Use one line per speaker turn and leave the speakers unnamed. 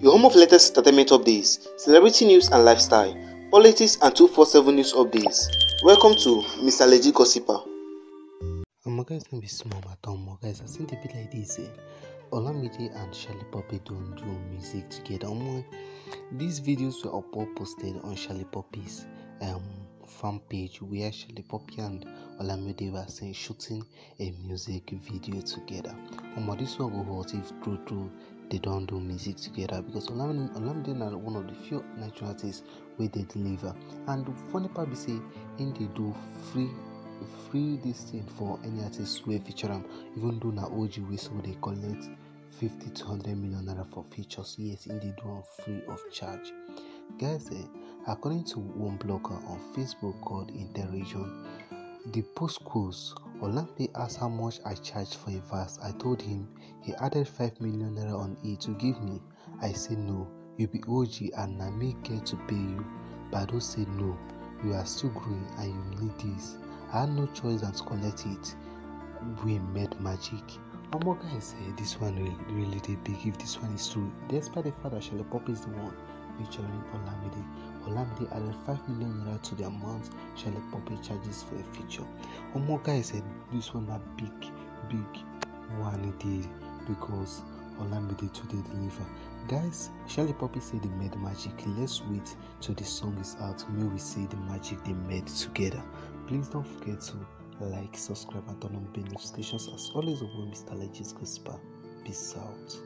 your home of latest entertainment updates, celebrity news and lifestyle, politics and 247 news updates. Welcome to Mr. Legit Gossiper.
omo guys no be small matter omo guys as e dey be like this eh olamide and Shallipopi don do music together omo these videos were all posted on Shallipopi's um fan page where Shallipopi and Olamide were seen shooting a music video together. Omo this one hot if true they don do music together? Because Olamide Olamide na one of the few Nigerian artists wey dey deliver. And the funny part be say im dey do free free this thing for any artist wey feature am. Even though na og whistle dey collect fifty to hundred million naira for features yes im dey do free of charge eh according to one blogger on facebook called interregion the post goes olamide asked how much i charged for a verse i told him he added five million naira on it to give me i say no you be og and na me get to pay you Baddo say no you are still growing and you need this I had no choice than to collect it. We made magic. Omo guys, this one really, really dey big if this one is true. Despite the fact that Shallipopi is the one featuring Olamide, Olamide added 5 million naira to the amount Shele Pop charges for a feature. Omo guys, eh, this one na big, big one it is because Olamide today deliver. Guys, Shallipopi said they made magic. Let's wait till the song is out. May we see the magic they made together. Please don't forget to like, subscribe, and turn on bell notifications. As always, over Mr. Legit Gossiper. Peace out.